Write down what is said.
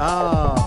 啊。